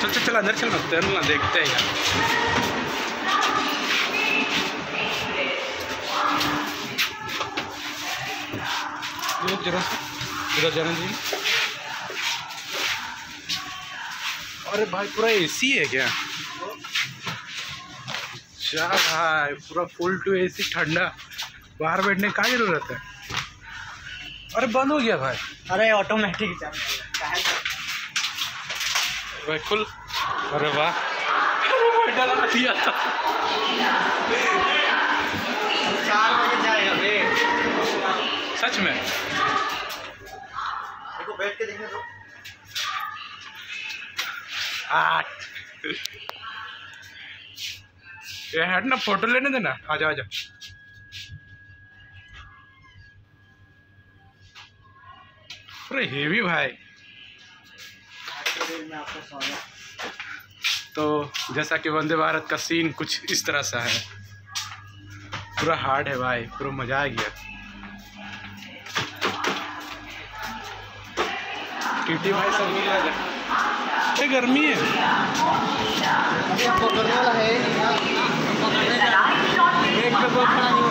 चल चल चल, अंदर चल ना चल ना देखते हैं यार। ये जरा जरा जाने जी अरे भाई, पूरा एसी है क्या? क्या भाई, पूरा फुल टू एसी ठंडा। बाहर बैठने का ज़रूरत है? अरे बंद हो गया भाई। अरे ऑटोमेटिक भाई खुल अरे वाह। दिया था। सच में? देखो बैठ के देखने दो आठ। ये हट ना फ़ोटो लेने देना? आ जाओ अरे हेवी भाई। में आपको सोना तो जैसा कि वंदे भारत का सीन कुछ इस तरह सा है। पूरा हार्ड है भाई पूरा मज़ा आ गया। टीटी भाई सब मिल है। गर्मी है। अभी आपको वाला है। पकड़ने एक हो।